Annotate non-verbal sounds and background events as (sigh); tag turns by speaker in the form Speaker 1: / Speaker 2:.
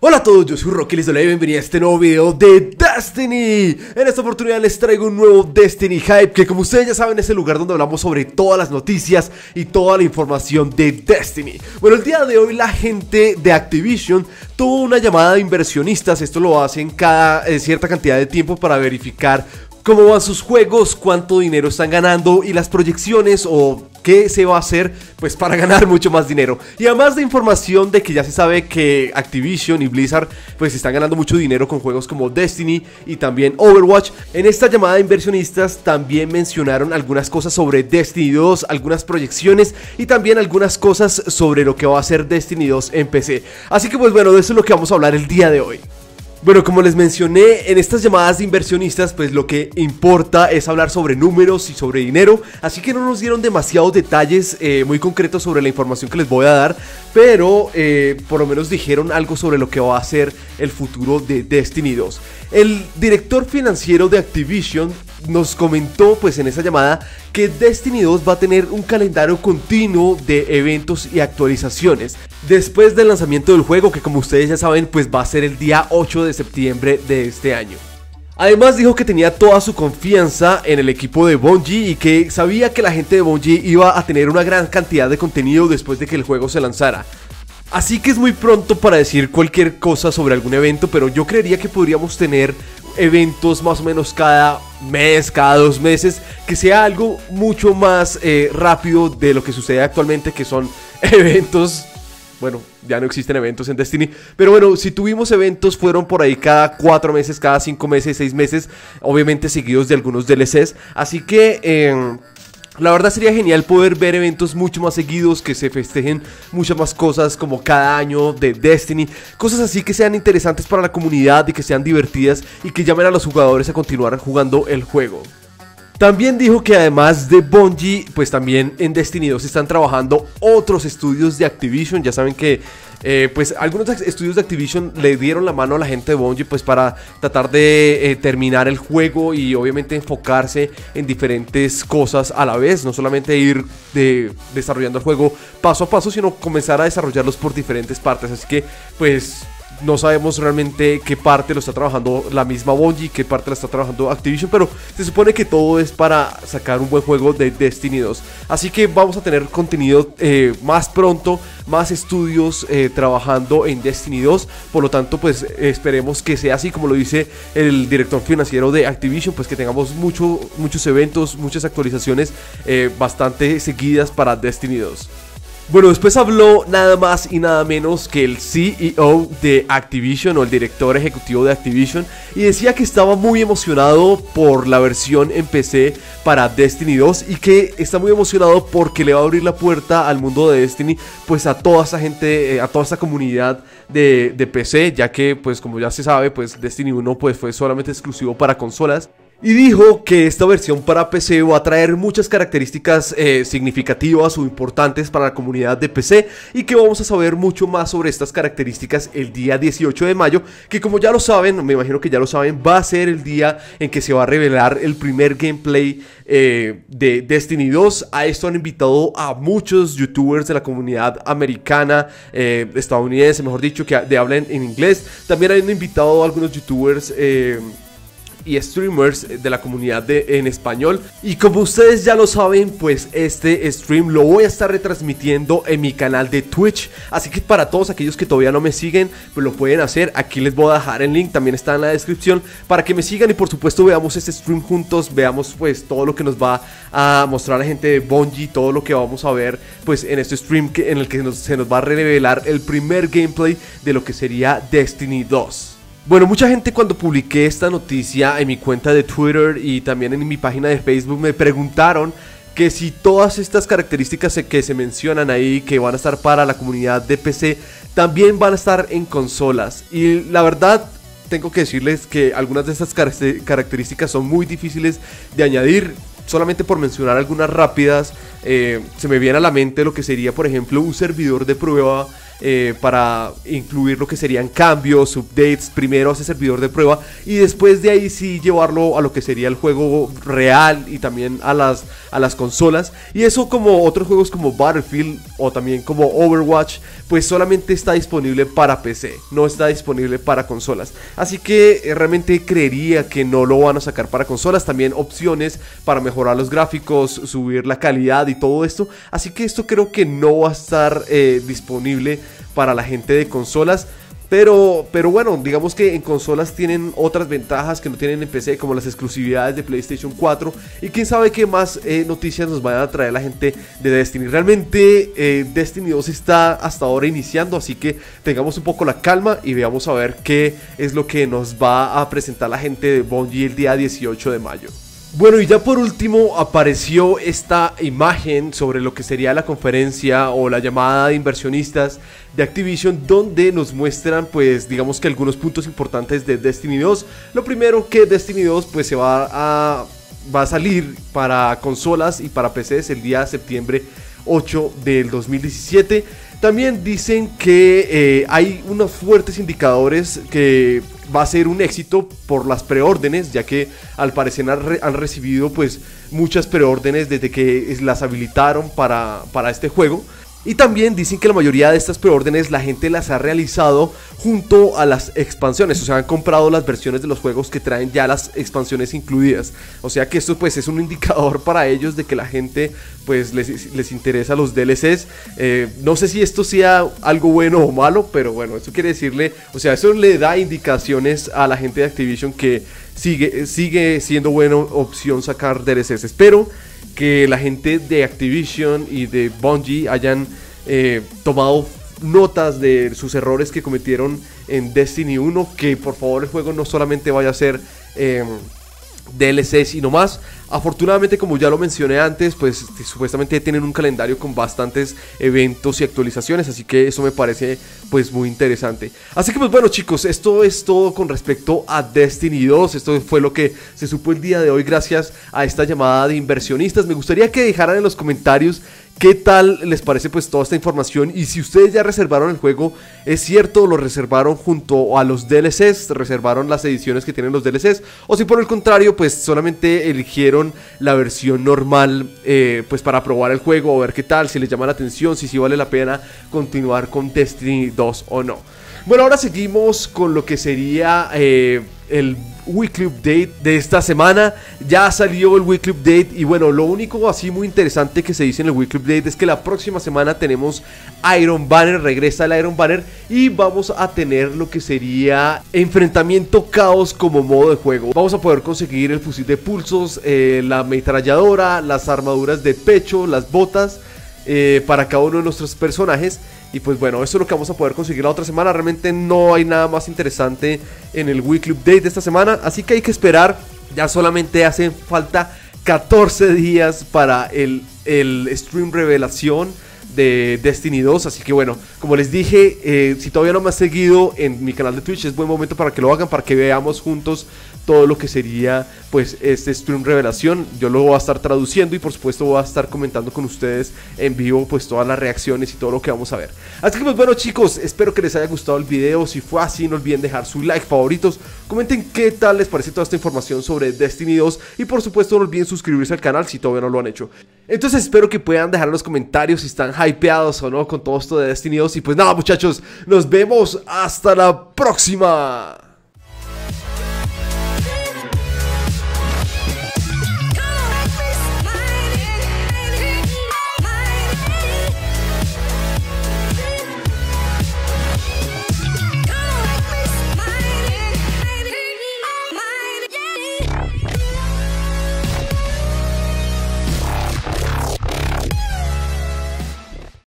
Speaker 1: Hola a todos, yo soy Rocky les doy la bienvenida a este nuevo video de Destiny. En esta oportunidad les traigo un nuevo Destiny Hype Que como ustedes ya saben es el lugar donde hablamos sobre todas las noticias y toda la información de Destiny. Bueno, el día de hoy la gente de Activision tuvo una llamada de inversionistas Esto lo hacen cada eh, cierta cantidad de tiempo para verificar cómo van sus juegos, cuánto dinero están ganando y las proyecciones o qué se va a hacer pues para (laughs) ganar mucho más dinero. Y además de información de que ya se sabe que Activision y Blizzard pues están ganando mucho dinero con juegos como Destiny y también Overwatch, en esta llamada de inversionistas también mencionaron algunas cosas sobre Destiny 2, algunas proyecciones y también algunas cosas sobre lo que va a ser Destiny 2 en PC. Así que pues bueno, de eso es lo que vamos a hablar el día de hoy. Bueno, como les mencioné, en estas llamadas de inversionistas, pues lo que importa es hablar sobre números y sobre dinero, así que no nos dieron demasiados detalles eh, muy concretos sobre la información que les voy a dar, pero eh, por lo menos dijeron algo sobre lo que va a ser el futuro de Destiny 2. El director financiero de Activision nos comentó pues en esa llamada que Destiny 2 va a tener un calendario continuo de eventos y actualizaciones después del lanzamiento del juego que como ustedes ya saben pues va a ser el día 8 de septiembre de este año. Además dijo que tenía toda su confianza en el equipo de Bungie y que sabía que la gente de Bungie iba a tener una gran cantidad de contenido después de que el juego se lanzara. Así que es muy pronto para decir cualquier cosa sobre algún evento, pero yo creería que podríamos tener eventos más o menos cada mes, cada dos meses, que sea algo mucho más eh, rápido de lo que sucede actualmente, que son (laughs) eventos bueno, ya no existen eventos en Destiny. Pero bueno, si tuvimos eventos, fueron por ahí cada cuatro meses, cada cinco meses, seis meses. Obviamente seguidos de algunos DLCs. Así que... Eh, la verdad sería genial poder ver eventos mucho más seguidos, que se festejen muchas más cosas como cada año de Destiny, cosas así que sean interesantes para la comunidad y que sean divertidas y que llamen a los jugadores a continuar jugando el juego. También dijo que además de Bungie, pues también en Destiny 2 están trabajando otros estudios de Activision. Ya saben que eh, pues algunos estudios de Activision le dieron la mano a la gente de Bungie pues para tratar de eh, terminar el juego y obviamente enfocarse en diferentes cosas a la vez, no solamente ir desarrollando el juego paso a paso, sino comenzar a desarrollarlos por diferentes partes. Así que pues no sabemos realmente qué parte lo está trabajando la misma Bungie, qué parte la está trabajando Activision, pero se supone que todo es para sacar un buen juego de Destiny 2. Así que vamos a tener contenido eh, más pronto, más estudios eh, trabajando en Destiny 2. Por lo tanto, pues esperemos que sea así como lo dice el director financiero de Activision, pues que tengamos mucho, muchos eventos, muchas actualizaciones eh, bastante seguidas para Destiny 2. Bueno, después habló nada más y nada menos que el CEO de Activision o el director ejecutivo de Activision y decía que estaba muy emocionado por la versión en PC para Destiny 2 y que está muy emocionado porque le va a abrir la puerta al mundo de Destiny pues a toda esa gente, eh, a toda esa comunidad de, de PC ya que pues como ya se sabe pues Destiny 1 pues fue solamente exclusivo para consolas y dijo que esta versión para PC va a traer muchas características eh, significativas o importantes para la comunidad de PC y que vamos a saber mucho más sobre estas características el día 18 de mayo, que como ya lo saben, me imagino que ya lo saben, va a ser el día en que se va a revelar el primer gameplay eh, de Destiny 2. A esto han invitado a muchos youtubers de la comunidad americana, eh, estadounidense, mejor dicho, que de hablen en inglés. También han invitado a algunos youtubers y streamers de la comunidad de, en español. Y como ustedes ya lo saben, pues este stream lo voy a estar retransmitiendo en mi canal de Twitch. Así que para todos aquellos que todavía no me siguen, pues lo pueden hacer. Aquí les voy a dejar el link, también está en la descripción, para que me sigan y por supuesto veamos este stream juntos, veamos pues todo lo que nos va a mostrar la gente de Bungie, todo lo que vamos a ver pues en este stream que, en el que se nos va a revelar el primer gameplay de lo que sería Destiny 2. Bueno, mucha gente cuando publiqué esta noticia en mi cuenta de Twitter y también en mi página de Facebook me preguntaron que si todas estas características que se mencionan ahí, que van a estar para la comunidad de PC, también van a estar en consolas. Y la verdad, tengo que decirles que algunas de estas características son muy difíciles de añadir. Solamente por mencionar algunas rápidas, eh, se me viene a la mente lo que sería, por ejemplo, un servidor de prueba eh, para incluir lo que serían cambios, updates, primero ese servidor de prueba y después de ahí sí llevarlo a lo que sería el juego real y también a las, a las consolas. Y eso como otros juegos como Battlefield o también como Overwatch, pues solamente está disponible para PC, no está disponible para consolas. Así que eh, realmente creería que no lo van a sacar para consolas, también opciones para mejorar los gráficos, subir la calidad y todo esto. Así que esto creo que no va a estar eh, disponible para la gente de consolas. Pero, pero bueno, digamos que en consolas tienen otras ventajas que no tienen en PC, como las exclusividades de PlayStation 4. Y quién sabe qué más eh, noticias nos van a traer la gente de Destiny. Realmente eh, Destiny 2 está hasta ahora iniciando, así que tengamos un poco la calma y veamos a ver qué es lo que nos va a presentar la gente de Bungie el día 18 de mayo. Bueno, y ya por último apareció esta imagen sobre lo que sería la conferencia o la llamada de inversionistas de Activision donde nos muestran pues digamos que algunos puntos importantes de Destiny 2. Lo primero que Destiny 2 pues se va a, va a salir para consolas y para PCs el día de septiembre 8 del 2017. También dicen que eh, hay unos fuertes indicadores que va a ser un éxito por las preórdenes, ya que al parecer han, recibido pues muchas preórdenes desde que las habilitaron para, para este juego. Y también dicen que la mayoría de estas preórdenes la gente las ha realizado junto a las expansiones, o sea, han comprado las versiones de los juegos que traen ya las expansiones incluidas. O sea que esto pues es un (laughs) indicador para ellos de que la gente pues les, les interesa los DLCs. Eh, no sé si esto sea algo bueno o malo, pero bueno, eso quiere decirle, o sea, eso le da indicaciones a la gente de Activision que sigue, sigue siendo buena opción sacar DLCs. Espero que la gente de Activision y de Bungie hayan eh, tomado notas de sus errores que cometieron en Destiny 1, que por favor el juego no solamente vaya a ser eh, DLCs y no más. Afortunadamente, como ya lo mencioné antes, pues supuestamente tienen un calendario con bastantes eventos y actualizaciones, así que eso me parece pues muy interesante. Así que pues bueno chicos, esto es todo con respecto a Destiny 2, esto fue lo que se supo el día de hoy gracias a esta llamada de inversionistas. Me gustaría que dejaran en los comentarios ¿Qué tal les parece pues toda esta información? Y si ustedes ya reservaron el juego, es cierto, lo reservaron junto a los DLCs, reservaron las ediciones que tienen los DLCs, o si por el contrario pues solamente eligieron la versión normal eh, pues para probar el juego o ver qué tal, si les llama la atención, si sí vale la pena continuar con Destiny 2 o no. Bueno, ahora seguimos con lo que sería eh, el Weekly Update de esta semana. Ya salió el Weekly Update y bueno, lo único así muy interesante que se dice en el Weekly Update es que la próxima semana tenemos Iron Banner, regresa el Iron Banner y vamos a tener lo que sería enfrentamiento caos como modo de juego. Vamos a poder conseguir el fusil de pulsos, eh, la ametralladora, las armaduras de pecho, las botas. Eh, para cada uno de nuestros personajes. Y pues bueno, eso es lo que vamos a poder conseguir la otra semana. Realmente no hay nada más interesante en el Weekly Update de esta semana. Así que hay que esperar. Ya solamente hacen falta 14 días para el, el stream revelación de Destiny 2. Así que bueno, como les dije, eh, si todavía no me has seguido en mi canal de Twitch, es buen momento para que lo hagan, para que veamos juntos todo lo que sería pues este stream revelación. Yo lo voy a estar traduciendo y por supuesto voy a estar comentando con ustedes en vivo pues todas las reacciones y todo lo que vamos a ver. Así que pues bueno chicos, espero que les haya gustado el video. Si fue así, no olviden dejar su like, favoritos. Comenten qué tal les parece toda esta información sobre Destiny 2 y por supuesto no olviden suscribirse al canal si todavía no lo han hecho. Entonces espero que puedan dejar en los comentarios si están hypeados o no con todo esto de Destiny 2. Y pues nada muchachos, nos vemos hasta la próxima.